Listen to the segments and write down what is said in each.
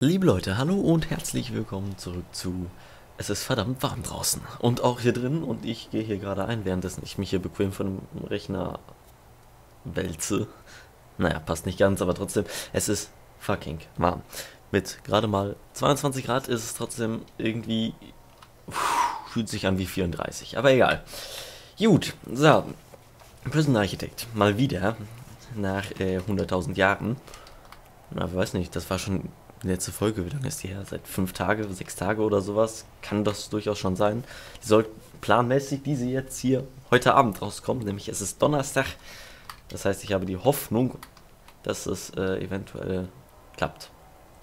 Liebe Leute, hallo und herzlich willkommen zurück zu Es ist verdammt warm draußen und auch hier drin und ich gehe hier gerade ein, währenddessen ich mich hier bequem von dem Rechner wälze. Naja, passt nicht ganz, aber trotzdem, es ist fucking warm. Mit gerade mal 22 Grad ist es trotzdem irgendwie, pff, fühlt sich an wie 34, aber egal. Gut, so, Prison Architect, mal wieder, nach äh, 100.000 Jahren. Na, weiß nicht, das war schon letzte Folge, wie lange ist die her? Seit fünf Tage, sechs Tage oder sowas. Kann das durchaus schon sein. Die soll planmäßig diese jetzt hier heute Abend rauskommen, nämlich es ist Donnerstag. Das heißt, ich habe die Hoffnung, dass es äh, eventuell klappt.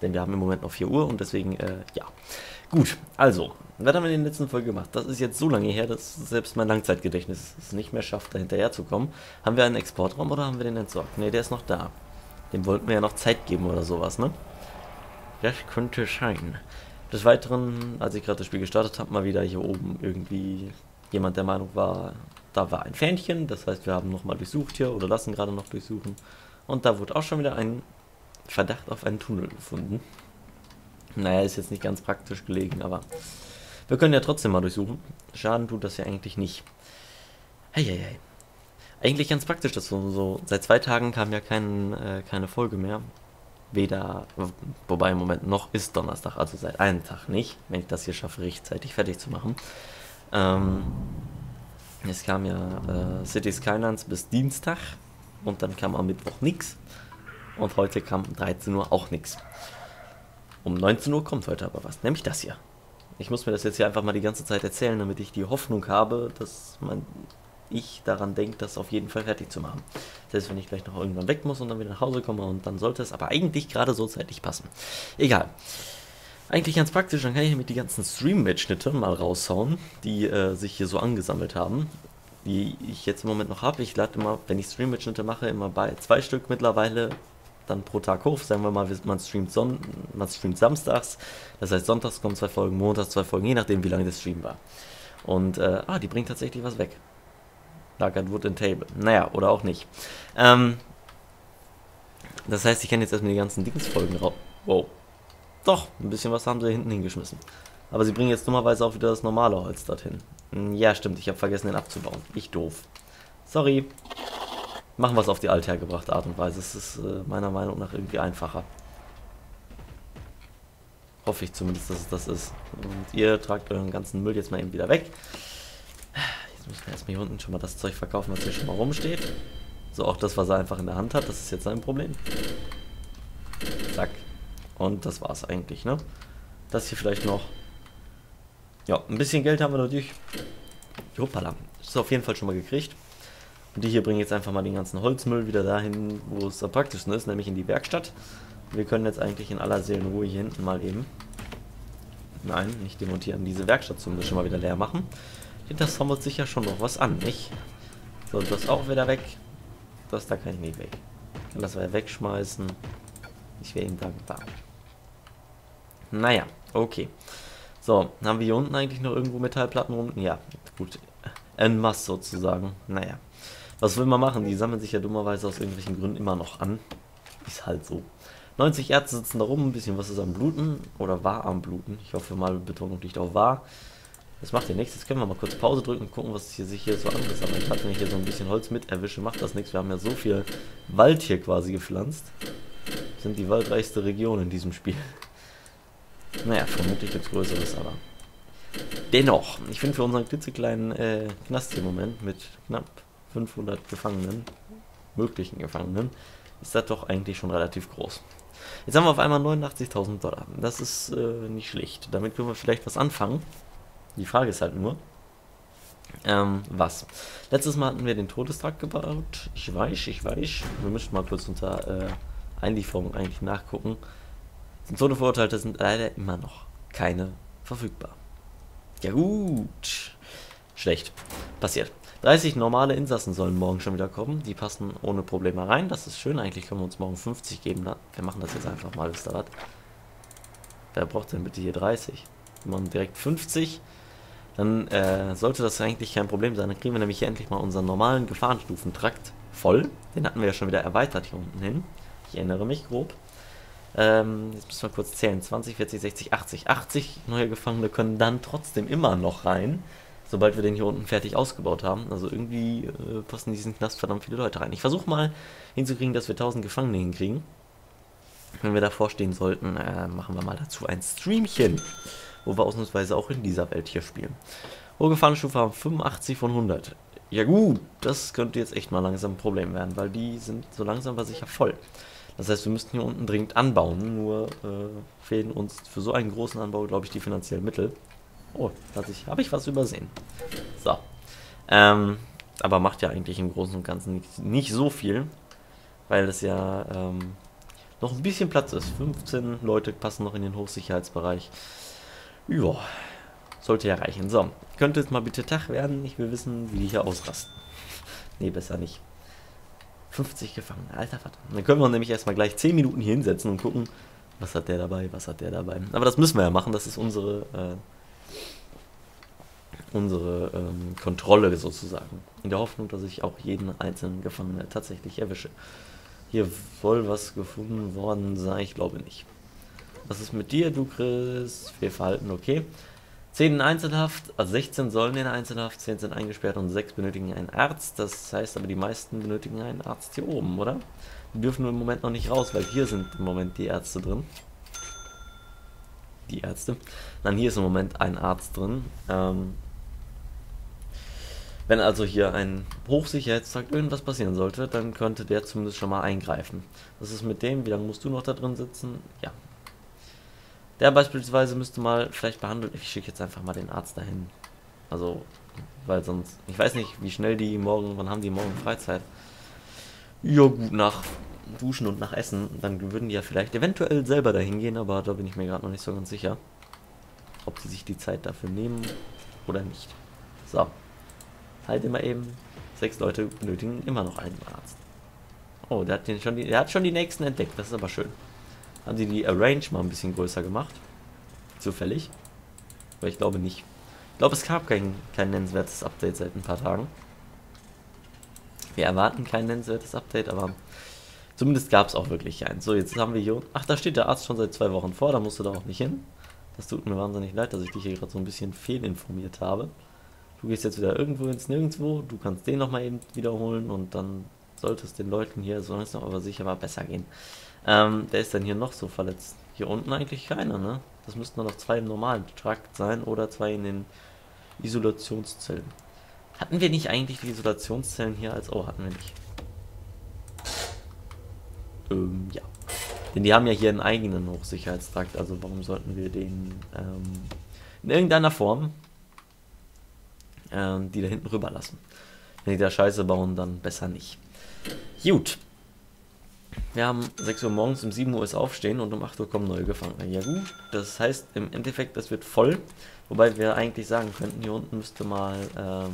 Denn wir haben im Moment noch 4 Uhr und deswegen, äh, ja. Gut, also, was haben wir in der letzten Folge gemacht? Das ist jetzt so lange her, dass selbst mein Langzeitgedächtnis es nicht mehr schafft, da hinterher zu kommen. Haben wir einen Exportraum oder haben wir den entsorgt? Ne, der ist noch da. Dem wollten wir ja noch Zeit geben oder sowas, ne? Das könnte sein. Des Weiteren, als ich gerade das Spiel gestartet habe, mal wieder hier oben irgendwie jemand der Meinung war, da war ein Fähnchen. Das heißt, wir haben nochmal durchsucht hier oder lassen gerade noch durchsuchen. Und da wurde auch schon wieder ein Verdacht auf einen Tunnel gefunden. Naja, ist jetzt nicht ganz praktisch gelegen, aber wir können ja trotzdem mal durchsuchen. Schaden tut das ja eigentlich nicht. Heieiei. Eigentlich ganz praktisch, dass so, so seit zwei Tagen kam ja kein, äh, keine Folge mehr weder, wobei im Moment noch ist Donnerstag, also seit einem Tag nicht, wenn ich das hier schaffe, rechtzeitig fertig zu machen. Ähm, es kam ja äh, City Skylines bis Dienstag und dann kam am Mittwoch nichts und heute kam um 13 Uhr auch nichts. Um 19 Uhr kommt heute aber was, nämlich das hier. Ich muss mir das jetzt hier einfach mal die ganze Zeit erzählen, damit ich die Hoffnung habe, dass mein ich daran denke, das auf jeden Fall fertig zu machen. Selbst wenn ich gleich noch irgendwann weg muss und dann wieder nach Hause komme und dann sollte es aber eigentlich gerade so zeitlich passen. Egal. Eigentlich ganz praktisch, dann kann ich nämlich die ganzen Stream-Mitschnitte mal raushauen, die äh, sich hier so angesammelt haben, die ich jetzt im Moment noch habe. Ich lade immer, wenn ich Stream-Mitschnitte mache, immer bei zwei Stück mittlerweile dann pro Tag hoch. Sagen wir mal, man streamt, Son man streamt samstags, das heißt sonntags kommen zwei Folgen, montags zwei Folgen, je nachdem wie lange der Stream war. Und, äh, ah, die bringt tatsächlich was weg. Lagert Wood and Table. Naja, oder auch nicht. Ähm, das heißt, ich kann jetzt erstmal die ganzen Dingsfolgen raus. Wow. Doch, ein bisschen was haben sie hinten hingeschmissen. Aber sie bringen jetzt dummerweise auch wieder das normale Holz dorthin. Hm, ja, stimmt, ich habe vergessen, den abzubauen. Ich doof. Sorry. Machen wir es auf die althergebrachte Art und Weise. Es ist äh, meiner Meinung nach irgendwie einfacher. Hoffe ich zumindest, dass es das ist. Und ihr tragt euren ganzen Müll jetzt mal eben wieder weg. Jetzt müssen wir erstmal hier unten schon mal das Zeug verkaufen, was hier schon mal rumsteht. So, auch das, was er einfach in der Hand hat, das ist jetzt sein Problem. Zack. Und das war's eigentlich, ne? Das hier vielleicht noch. Ja, ein bisschen Geld haben wir natürlich. Hoppala. Das ist auf jeden Fall schon mal gekriegt. Und die hier bringen jetzt einfach mal den ganzen Holzmüll wieder dahin, wo es am praktischsten ist, nämlich in die Werkstatt. Wir können jetzt eigentlich in aller Seelenruhe hier hinten mal eben. Nein, nicht demontieren. Diese Werkstatt zum schon mal wieder leer machen. Das sammelt sich ja schon noch was an, nicht? So, das auch wieder weg. Das da kann ich nicht weg. Ich kann das wieder wegschmeißen. Ich wäre ihm dankbar. Naja, okay. So, haben wir hier unten eigentlich noch irgendwo Metallplatten rum? Ja, gut. En masse sozusagen. Naja. Was will man machen? Die sammeln sich ja dummerweise aus irgendwelchen Gründen immer noch an. Ist halt so. 90 Ärzte sitzen da rum, ein bisschen was ist am Bluten. Oder war am Bluten. Ich hoffe mal, Betonung liegt auf war. Das macht ja nichts. Jetzt können wir mal kurz Pause drücken und gucken, was hier sich hier so angesammelt hat. Wenn ich hier so ein bisschen Holz mit erwische, macht das nichts. Wir haben ja so viel Wald hier quasi gepflanzt. Wir sind die waldreichste Region in diesem Spiel. Naja, vermutlich jetzt größeres, aber. Dennoch, ich finde für unseren klitzekleinen äh, Knast hier im Moment mit knapp 500 Gefangenen, möglichen Gefangenen, ist das doch eigentlich schon relativ groß. Jetzt haben wir auf einmal 89.000 Dollar. Das ist äh, nicht schlecht. Damit können wir vielleicht was anfangen. Die Frage ist halt nur, ähm, was? Letztes Mal hatten wir den Todestrakt gebaut. Ich weiß, ich weiß. Wir müssen mal kurz unter äh, Einlieferung eigentlich nachgucken. Die Todeverurteilte sind leider immer noch keine verfügbar. Ja gut. Schlecht. Passiert. 30 normale Insassen sollen morgen schon wieder kommen. Die passen ohne Probleme rein. Das ist schön. Eigentlich können wir uns morgen 50 geben. Wir machen das jetzt einfach mal, wisst ihr was? Wer braucht denn bitte hier 30? Wir machen direkt 50 dann äh, sollte das eigentlich kein Problem sein. Dann kriegen wir nämlich hier endlich mal unseren normalen Gefahrenstufentrakt voll. Den hatten wir ja schon wieder erweitert hier unten hin. Ich erinnere mich grob. Ähm, jetzt müssen wir kurz zählen. 20, 40, 60, 80. 80 neue Gefangene können dann trotzdem immer noch rein, sobald wir den hier unten fertig ausgebaut haben. Also irgendwie äh, passen in diesen Knast verdammt viele Leute rein. Ich versuche mal hinzukriegen, dass wir 1000 Gefangene hinkriegen. Wenn wir davor stehen sollten, äh, machen wir mal dazu ein Streamchen, wo wir ausnahmsweise auch in dieser Welt hier spielen. Hohe Gefahrenstufe haben 85 von 100. Ja gut, das könnte jetzt echt mal langsam ein Problem werden, weil die sind so langsam aber sicher voll. Das heißt, wir müssten hier unten dringend anbauen, nur äh, fehlen uns für so einen großen Anbau, glaube ich, die finanziellen Mittel. Oh, habe ich, was übersehen. So. Ähm, aber macht ja eigentlich im Großen und Ganzen nicht, nicht so viel, weil es ja ähm, noch ein bisschen Platz ist. 15 Leute passen noch in den Hochsicherheitsbereich. Ja, sollte ja reichen. So, könnte jetzt mal bitte Tag werden. Ich will wissen, wie die hier ausrasten. nee, besser nicht. 50 Gefangene, alter Vater. Dann können wir nämlich erstmal gleich 10 Minuten hier hinsetzen und gucken, was hat der dabei, was hat der dabei. Aber das müssen wir ja machen, das ist unsere, äh, unsere ähm, Kontrolle sozusagen. In der Hoffnung, dass ich auch jeden einzelnen Gefangenen tatsächlich erwische. Hier soll was gefunden worden sein, ich glaube nicht. Was ist mit dir, du Chris? Fehlverhalten, okay. 10 in Einzelhaft, also 16 sollen in Einzelhaft, 10 sind eingesperrt und 6 benötigen einen Arzt. Das heißt aber, die meisten benötigen einen Arzt hier oben, oder? Die dürfen nur im Moment noch nicht raus, weil hier sind im Moment die Ärzte drin. Die Ärzte. Dann hier ist im Moment ein Arzt drin. Ähm, wenn also hier ein Hochsicherheitstrakt irgendwas passieren sollte, dann könnte der zumindest schon mal eingreifen. Was ist mit dem? Wie lange musst du noch da drin sitzen? Ja. Der beispielsweise müsste mal vielleicht behandelt. Ich schicke jetzt einfach mal den Arzt dahin. Also, weil sonst. Ich weiß nicht, wie schnell die morgen. Wann haben die morgen Freizeit? Ja, gut, nach Duschen und nach Essen. Dann würden die ja vielleicht eventuell selber dahin gehen, aber da bin ich mir gerade noch nicht so ganz sicher. Ob sie sich die Zeit dafür nehmen oder nicht. So. Halt immer eben. Sechs Leute benötigen immer noch einen Arzt. Oh, der hat, den schon die, der hat schon die nächsten entdeckt. Das ist aber schön. Haben sie die Arrange mal ein bisschen größer gemacht? Zufällig? Aber ich glaube nicht. Ich glaube, es gab kein, kein nennenswertes Update seit ein paar Tagen. Wir erwarten kein nennenswertes Update, aber zumindest gab es auch wirklich eins. So, jetzt haben wir hier... Ach, da steht der Arzt schon seit zwei Wochen vor, da musst du da auch nicht hin. Das tut mir wahnsinnig leid, dass ich dich hier gerade so ein bisschen fehlinformiert habe. Du gehst jetzt wieder irgendwo ins Nirgendwo, du kannst den nochmal eben wiederholen und dann sollte es den Leuten hier so langsam aber sicher mal besser gehen. Ähm, wer ist denn hier noch so verletzt? Hier unten eigentlich keiner, ne? Das müssten nur noch zwei im normalen Trakt sein oder zwei in den Isolationszellen. Hatten wir nicht eigentlich die Isolationszellen hier als... Oh, hatten wir nicht. Ähm, ja. Denn die haben ja hier einen eigenen Hochsicherheitstrakt, also warum sollten wir den ähm, in irgendeiner Form ähm, die da hinten rüber lassen. Wenn die da Scheiße bauen, dann besser nicht. Gut. Wir haben 6 Uhr morgens, um 7 Uhr ist Aufstehen und um 8 Uhr kommen neue Gefangene. Ja gut, das heißt im Endeffekt, das wird voll. Wobei wir eigentlich sagen könnten, hier unten müsste mal ähm,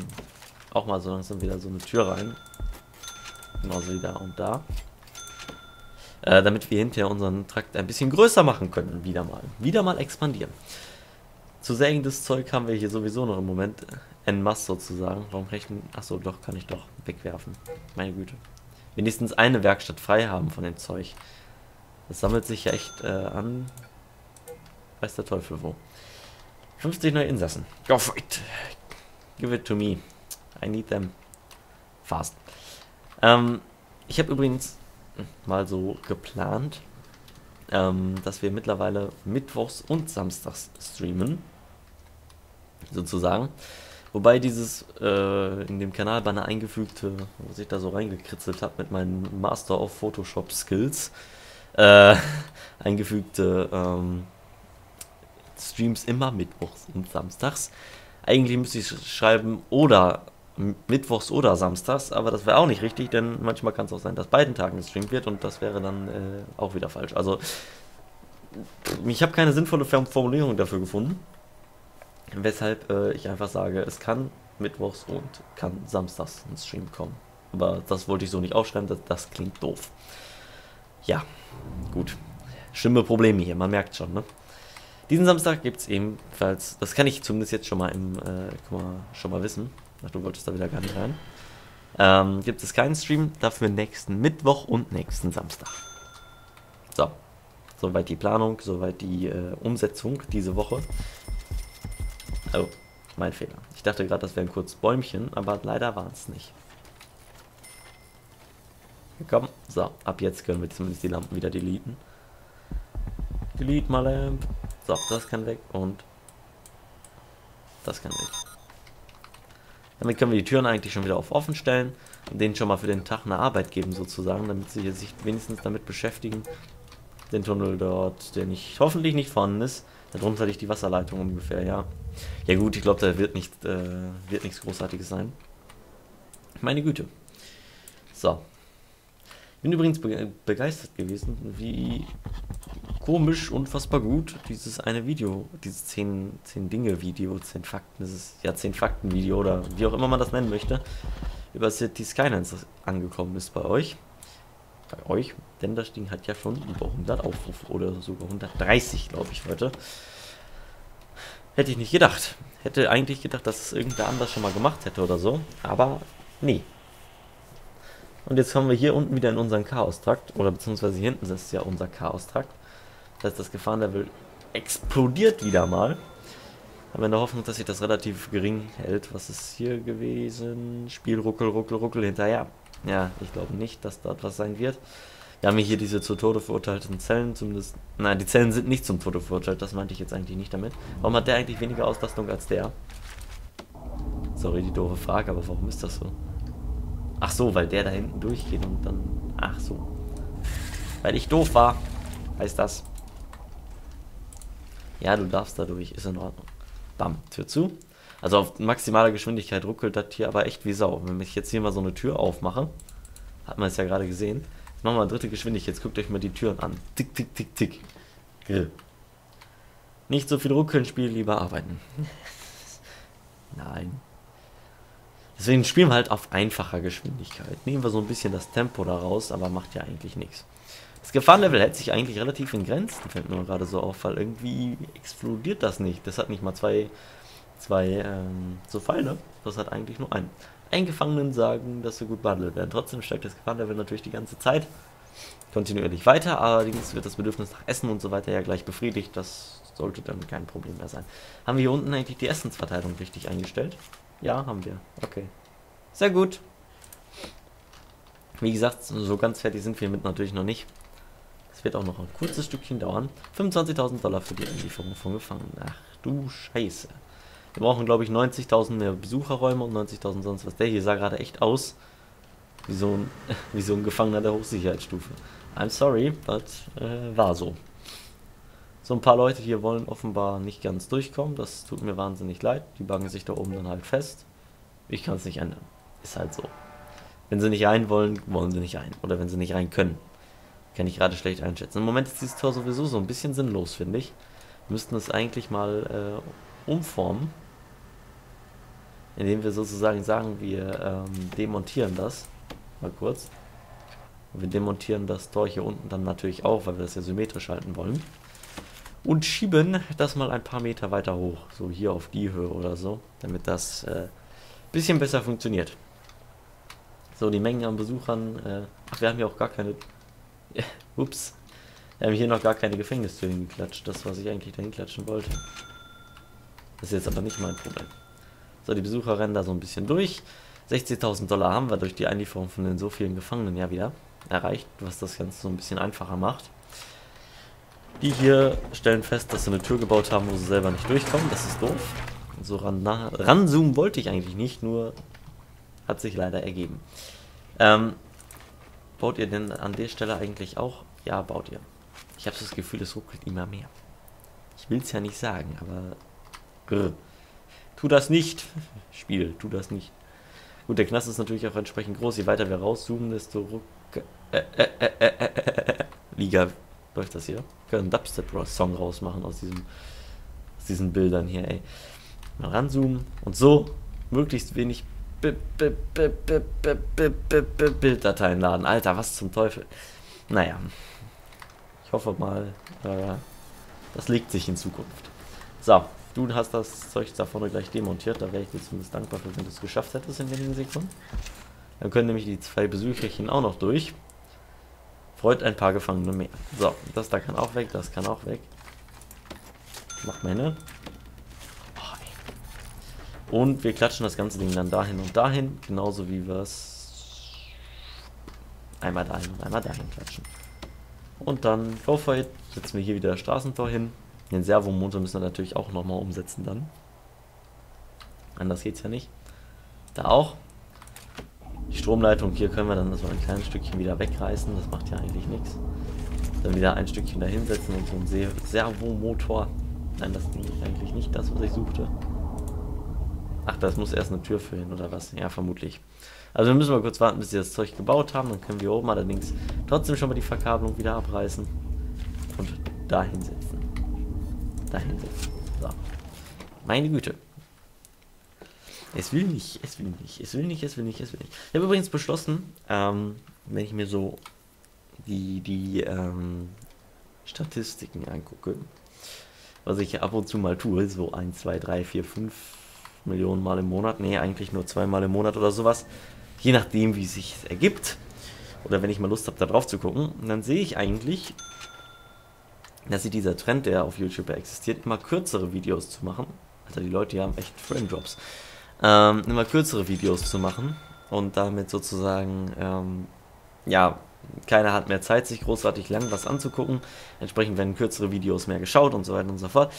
auch mal so langsam wieder so eine Tür rein. Genauso wie da und da. Äh, damit wir hinterher unseren Trakt ein bisschen größer machen können. Wieder mal. Wieder mal expandieren. Zu sägendes Zeug haben wir hier sowieso noch im Moment en masse sozusagen. Warum rechnen? Achso, doch, kann ich doch wegwerfen. Meine Güte. Wenigstens eine Werkstatt frei haben von dem Zeug. Das sammelt sich ja echt äh, an. Weiß der Teufel wo. 50 neue Insassen. Go for it. Give it to me. I need them. Fast. Ähm, ich habe übrigens mal so geplant, ähm, dass wir mittlerweile mittwochs und samstags streamen. Sozusagen. Wobei dieses äh, in dem Kanalbanner eingefügte, was ich da so reingekritzelt habe mit meinen Master of Photoshop Skills, äh, eingefügte ähm, Streams immer mittwochs und samstags. Eigentlich müsste ich schreiben oder mittwochs oder samstags, aber das wäre auch nicht richtig, denn manchmal kann es auch sein, dass beiden Tagen gestreamt wird und das wäre dann äh, auch wieder falsch. Also ich habe keine sinnvolle Formulierung dafür gefunden. Weshalb äh, ich einfach sage, es kann mittwochs und kann samstags ein Stream kommen. Aber das wollte ich so nicht aufschreiben, das, das klingt doof. Ja, gut. Schlimme Probleme hier, man merkt schon, ne? Diesen Samstag gibt es ebenfalls, das kann ich zumindest jetzt schon mal im, äh, mal, schon mal wissen. Ach, du wolltest da wieder gar nicht rein. Ähm, gibt es keinen Stream, dafür nächsten Mittwoch und nächsten Samstag. So. Soweit die Planung, soweit die äh, Umsetzung diese Woche. Oh, mein Fehler. Ich dachte gerade, das wäre ein kurzes Bäumchen, aber leider war es nicht. Komm, so, ab jetzt können wir zumindest die Lampen wieder deleten. Delete mal Lamp. So, das kann weg und das kann weg. Damit können wir die Türen eigentlich schon wieder auf offen stellen und denen schon mal für den Tag eine Arbeit geben sozusagen, damit sie sich wenigstens damit beschäftigen, den Tunnel dort, der nicht hoffentlich nicht vorhanden ist. Darunter liegt die Wasserleitung ungefähr, ja. Ja gut, ich glaube, da wird, nicht, äh, wird nichts Großartiges sein. Meine Güte. So. Ich bin übrigens begeistert gewesen, wie komisch, unfassbar gut dieses eine Video, dieses 10, 10 Dinge Video, 10 Fakten, das ist ja 10 Fakten Video oder wie auch immer man das nennen möchte, über City Skylines angekommen ist bei euch. Bei euch, denn das Ding hat ja schon über 100 Aufrufe oder sogar 130, glaube ich, heute. Hätte ich nicht gedacht. Hätte eigentlich gedacht, dass es irgendwer anders schon mal gemacht hätte oder so, aber nee. Und jetzt kommen wir hier unten wieder in unseren Chaos-Trakt, oder beziehungsweise hier hinten ist ja unser Chaos-Trakt. Das heißt, das Gefahrenlevel explodiert wieder mal. Aber in der Hoffnung, dass sich das relativ gering hält. Was ist hier gewesen? Spiel ruckel, ruckel, ruckel hinterher. Ja, ich glaube nicht, dass dort was sein wird. Wir haben hier diese zu Tode verurteilten Zellen, zumindest. Nein, die Zellen sind nicht zum Tode verurteilt, das meinte ich jetzt eigentlich nicht damit. Warum hat der eigentlich weniger Auslastung als der? Sorry, die doofe Frage, aber warum ist das so? Ach so, weil der da hinten durchgeht und dann. Ach so. Weil ich doof war, heißt das. Ja, du darfst da durch, ist in Ordnung. Bam, Tür zu. Also auf maximaler Geschwindigkeit ruckelt das hier aber echt wie Sau. Wenn ich jetzt hier mal so eine Tür aufmache, hat man es ja gerade gesehen. Machen wir dritte Geschwindigkeit. Jetzt guckt euch mal die Türen an. Tick, tick, tick, tick. Grill. Nicht so viel ruckeln, Spiel, lieber arbeiten. Nein. Deswegen spielen wir halt auf einfacher Geschwindigkeit. Nehmen wir so ein bisschen das Tempo da raus, aber macht ja eigentlich nichts. Das Gefahrenlevel hält sich eigentlich relativ in Grenzen, fällt mir gerade so auf, weil irgendwie explodiert das nicht. Das hat nicht mal zwei, zwei ähm, so Pfeile, das hat eigentlich nur einen. Eingefangenen sagen, dass sie gut behandelt werden. Trotzdem steigt das Gefahrenlevel natürlich die ganze Zeit kontinuierlich weiter, allerdings wird das Bedürfnis nach Essen und so weiter ja gleich befriedigt. Das sollte dann kein Problem mehr sein. Haben wir hier unten eigentlich die Essensverteilung richtig eingestellt? Ja, haben wir. Okay. Sehr gut. Wie gesagt, so ganz fertig sind wir mit natürlich noch nicht wird auch noch ein kurzes Stückchen dauern. 25.000 Dollar für die Lieferung von Gefangenen. Ach du Scheiße. Wir brauchen, glaube ich, 90.000 mehr Besucherräume und 90.000 sonst was. Der hier sah gerade echt aus wie so, ein, wie so ein Gefangener der Hochsicherheitsstufe. I'm sorry, but äh, war so. So ein paar Leute hier wollen offenbar nicht ganz durchkommen. Das tut mir wahnsinnig leid. Die backen sich da oben dann halt fest. Ich kann es nicht ändern. Ist halt so. Wenn sie nicht rein wollen, wollen sie nicht rein. Oder wenn sie nicht rein können. Kann ich gerade schlecht einschätzen. Im Moment ist dieses Tor sowieso so ein bisschen sinnlos, finde ich. Wir müssten es eigentlich mal äh, umformen. Indem wir sozusagen sagen, wir ähm, demontieren das. Mal kurz. Wir demontieren das Tor hier unten dann natürlich auch, weil wir das ja symmetrisch halten wollen. Und schieben das mal ein paar Meter weiter hoch. So hier auf die Höhe oder so. Damit das ein äh, bisschen besser funktioniert. So, die Mengen an Besuchern. Äh, ach, wir haben ja auch gar keine Ups. Wir haben hier noch gar keine Gefängnistür hingeklatscht. Das, was ich eigentlich dahin klatschen wollte. Das ist jetzt aber nicht mein Problem. So, die Besucher rennen da so ein bisschen durch. 60.000 Dollar haben wir durch die Einlieferung von den so vielen Gefangenen ja wieder erreicht, was das Ganze so ein bisschen einfacher macht. Die hier stellen fest, dass sie eine Tür gebaut haben, wo sie selber nicht durchkommen. Das ist doof. So ran, ranzoomen wollte ich eigentlich nicht, nur hat sich leider ergeben. Ähm, Baut ihr denn an der Stelle eigentlich auch? Ja, baut ihr. Ich habe das Gefühl, es ruckelt immer mehr. Ich will es ja nicht sagen, aber... Grr. Tu das nicht. Spiel, tu das nicht. Gut, der Knast ist natürlich auch entsprechend groß. Je weiter wir rauszoomen, desto äh, äh, äh, äh, Liga, läuft das hier? Wir können einen Dubstep-Song rausmachen aus, diesem, aus diesen Bildern hier, ey. Mal ranzoomen und so möglichst wenig Bilddateien laden. Alter, was zum Teufel. Naja. Ich hoffe mal, äh, das legt sich in Zukunft. So, du hast das Zeug da vorne gleich demontiert. Da wäre ich dir zumindest dankbar für, wenn du es geschafft hättest in wenigen Sekunden. Dann können nämlich die zwei Besucherchen auch noch durch. Freut ein paar Gefangene mehr. So, das da kann auch weg, das kann auch weg. Mach meine. Oh, und wir klatschen das ganze Ding dann dahin und dahin, genauso wie wir es einmal dahin und einmal dahin klatschen. Und dann, go for it, setzen wir hier wieder das Straßentor hin. Den Servomotor müssen wir natürlich auch nochmal umsetzen dann. Anders geht es ja nicht. Da auch. Die Stromleitung hier können wir dann so ein kleines Stückchen wieder wegreißen. Das macht ja eigentlich nichts. Dann wieder ein Stückchen da hinsetzen und so ein Servomotor. Nein, das ist eigentlich nicht das, was ich suchte. Ach, das muss erst eine Tür für hin, oder was? Ja, vermutlich. Also wir müssen mal kurz warten, bis sie das Zeug gebaut haben. Dann können wir oben allerdings trotzdem schon mal die Verkabelung wieder abreißen. Und da hinsetzen. Da hinsetzen. So. Meine Güte. Es will nicht, es will nicht, es will nicht, es will nicht, es will nicht. Ich habe übrigens beschlossen, ähm, wenn ich mir so die, die ähm, Statistiken angucke, was ich ab und zu mal tue, so 1, 2, 3, 4, 5 Millionen Mal im Monat, nee, eigentlich nur zweimal im Monat oder sowas, je nachdem, wie es sich ergibt, oder wenn ich mal Lust habe, da drauf zu gucken, dann sehe ich eigentlich, dass sich dieser Trend, der auf YouTube existiert, immer kürzere Videos zu machen, also die Leute hier haben echt Frame Drops, ähm, immer kürzere Videos zu machen und damit sozusagen, ähm, ja, keiner hat mehr Zeit, sich großartig lang was anzugucken. Entsprechend werden kürzere Videos mehr geschaut und so weiter und so fort.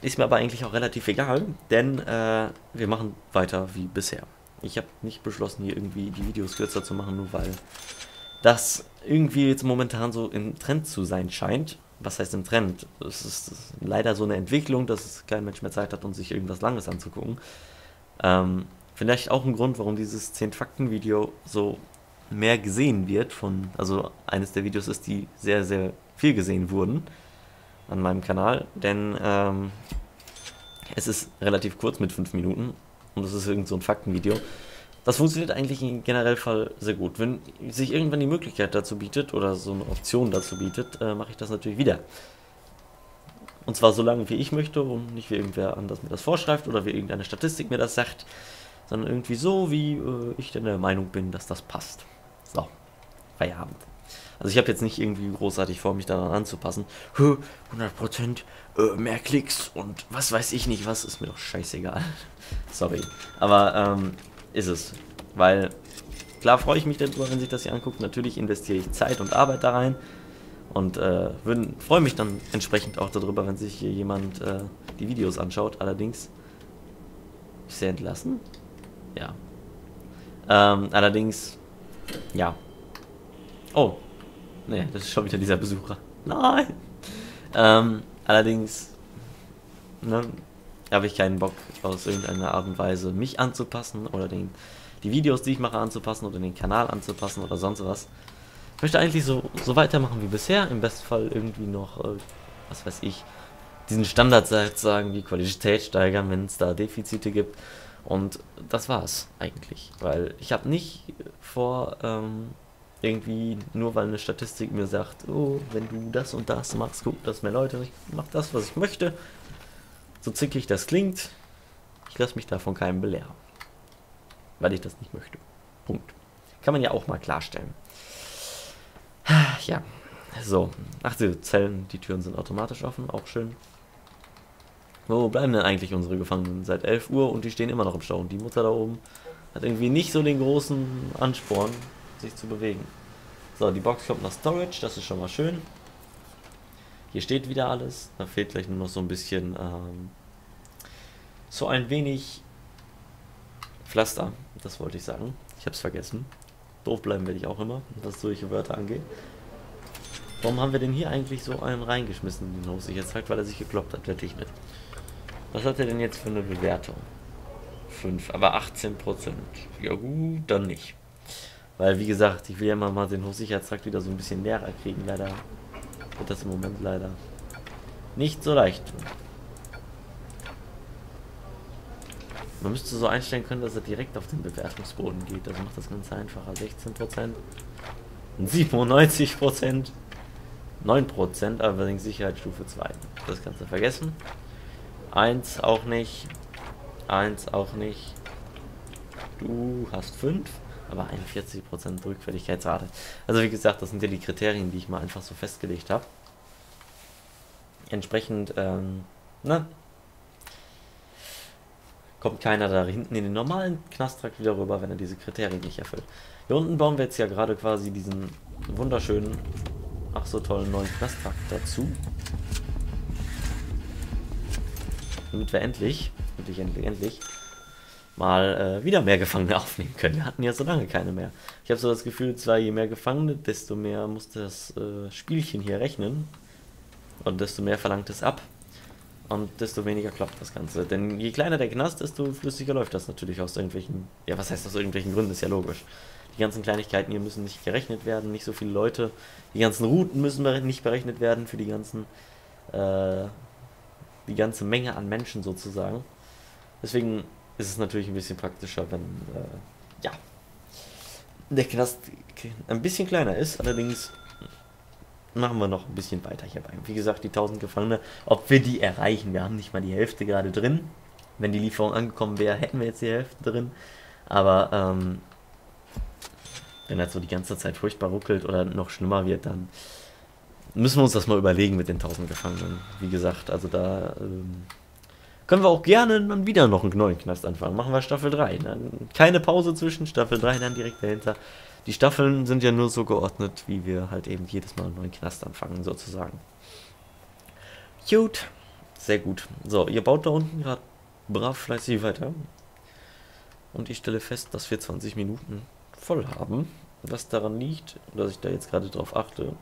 Ist mir aber eigentlich auch relativ egal, denn äh, wir machen weiter wie bisher. Ich habe nicht beschlossen, hier irgendwie die Videos kürzer zu machen, nur weil das irgendwie jetzt momentan so im Trend zu sein scheint. Was heißt im Trend? Es ist, leider so eine Entwicklung, dass kein Mensch mehr Zeit hat, um sich irgendwas Langes anzugucken. Ähm, vielleicht auch ein Grund, warum dieses 10-Fakten-Video so mehr gesehen wird von, also eines der Videos ist, die sehr, sehr viel gesehen wurden an meinem Kanal, denn ähm, es ist relativ kurz mit 5 Minuten und es ist irgend so ein Faktenvideo. Das funktioniert eigentlich im generell Fall sehr gut. Wenn sich irgendwann die Möglichkeit dazu bietet oder so eine Option dazu bietet, äh, mache ich das natürlich wieder. Und zwar so lange wie ich möchte und nicht wie irgendwer anders mir das vorschreibt oder wie irgendeine Statistik mir das sagt, sondern irgendwie so, wie äh, ich denn der Meinung bin, dass das passt. So, Feierabend. Also ich habe jetzt nicht irgendwie großartig vor, mich daran anzupassen. 100% äh, mehr Klicks und was weiß ich nicht was, ist mir doch scheißegal. Sorry. Aber ähm, ist es. Weil, klar freue ich mich darüber, wenn sich das hier anguckt. Natürlich investiere ich Zeit und Arbeit da rein. Und äh, freue mich dann entsprechend auch darüber, wenn sich hier jemand äh, die Videos anschaut. Allerdings. Ist er entlassen? Ja. Ähm, allerdings. Ja. Oh. Ne, das ist schon wieder dieser Besucher. Nein! Ähm, allerdings. Ne, habe ich keinen Bock, aus irgendeiner Art und Weise mich anzupassen oder den, die Videos, die ich mache, anzupassen oder den Kanal anzupassen oder sonst was. Ich möchte eigentlich so, so weitermachen wie bisher. Im besten Fall irgendwie noch, äh, was weiß ich, diesen Standard sagen, die Qualität steigern, wenn es da Defizite gibt. Und das war's eigentlich. Weil ich habe nicht vor, ähm, irgendwie, nur weil eine Statistik mir sagt, oh, wenn du das und das machst, guck, dass mehr Leute, ich mach das, was ich möchte. So zickig das klingt, ich lasse mich davon keinem belehren. Weil ich das nicht möchte. Punkt. Kann man ja auch mal klarstellen. Ja, so. Ach, die Zellen, die Türen sind automatisch offen, auch schön. Wo bleiben denn eigentlich unsere Gefangenen? Seit 11 Uhr und die stehen immer noch im Stau. Und die Mutter da oben hat irgendwie nicht so den großen Ansporn, sich zu bewegen. So, die Box kommt nach Storage, das ist schon mal schön. Hier steht wieder alles. Da fehlt gleich nur noch so ein bisschen, ähm, so ein wenig Pflaster. Das wollte ich sagen. Ich habe es vergessen. Doof bleiben werde ich auch immer, was solche Wörter angeht. Warum haben wir denn hier eigentlich so einen reingeschmissen in den Hose? Jetzt halt, weil er sich gekloppt hat, wette ich mit. Was hat er denn jetzt für eine Bewertung? 5, aber 18%. Ja gut, dann nicht. Weil, wie gesagt, ich will ja immer mal den Hochsicherheitstrakt wieder so ein bisschen leerer kriegen. Leider wird das im Moment leider nicht so leicht. Man müsste so einstellen können, dass er direkt auf den Bewertungsboden geht. Das macht das Ganze einfacher. 16%, 97%, 9%, allerdings Sicherheitsstufe 2. Das kannst du vergessen. 1 auch nicht. 1 auch nicht. Du hast 5. Aber 41% Rückfälligkeitsrate. Also wie gesagt, das sind ja die Kriterien, die ich mal einfach so festgelegt habe. Entsprechend, ähm, ne? Kommt keiner da hinten in den normalen Knasttrakt wieder rüber, wenn er diese Kriterien nicht erfüllt. Hier unten bauen wir jetzt ja gerade quasi diesen wunderschönen, ach so tollen neuen Knasttrakt dazu. Damit wir endlich, endlich, endlich, endlich mal äh, wieder mehr Gefangene aufnehmen können. Wir hatten ja so lange keine mehr. Ich habe so das Gefühl, zwar je mehr Gefangene, desto mehr muss das äh, Spielchen hier rechnen. Und desto mehr verlangt es ab. Und desto weniger klappt das Ganze. Denn je kleiner der Knast, desto flüssiger läuft das natürlich aus irgendwelchen. Ja, was heißt aus irgendwelchen Gründen? Ist ja logisch. Die ganzen Kleinigkeiten hier müssen nicht gerechnet werden, nicht so viele Leute. Die ganzen Routen müssen nicht berechnet werden für die ganzen. Äh, die ganze Menge an Menschen sozusagen. Deswegen ist es natürlich ein bisschen praktischer, wenn äh, ja, der Knast ein bisschen kleiner ist. Allerdings machen wir noch ein bisschen weiter hierbei. Wie gesagt, die 1000 Gefangene, ob wir die erreichen, wir haben nicht mal die Hälfte gerade drin. Wenn die Lieferung angekommen wäre, hätten wir jetzt die Hälfte drin. Aber ähm, wenn das so die ganze Zeit furchtbar ruckelt oder noch schlimmer wird, dann müssen wir uns das mal überlegen mit den 1000 Gefangenen. Wie gesagt, also da ähm, können wir auch gerne dann wieder noch einen neuen Knast anfangen. Machen wir Staffel 3. Dann keine Pause zwischen, Staffel 3 dann direkt dahinter. Die Staffeln sind ja nur so geordnet, wie wir halt eben jedes Mal einen neuen Knast anfangen, sozusagen. Gut. Sehr gut. So, ihr baut da unten gerade brav fleißig weiter. Und ich stelle fest, dass wir 20 Minuten voll haben. Was daran liegt, dass ich da jetzt gerade drauf achte,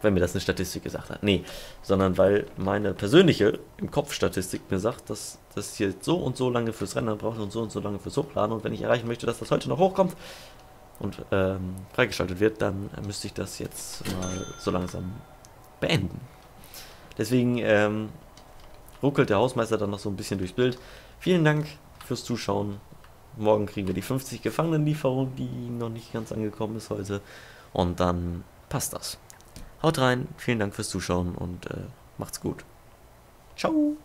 weil mir das eine Statistik gesagt hat. Nee, sondern weil meine persönliche im Kopf Statistik mir sagt, dass das hier so und so lange fürs Rennen braucht und so und so lange fürs Hochladen. Und wenn ich erreichen möchte, dass das heute noch hochkommt und ähm, freigeschaltet wird, dann müsste ich das jetzt mal so langsam beenden. Deswegen ähm, ruckelt der Hausmeister dann noch so ein bisschen durchs Bild. Vielen Dank fürs Zuschauen. Morgen kriegen wir die 50 Gefangenenlieferung, die noch nicht ganz angekommen ist heute. Und dann passt das. Haut rein, vielen Dank fürs Zuschauen und äh, macht's gut. Ciao.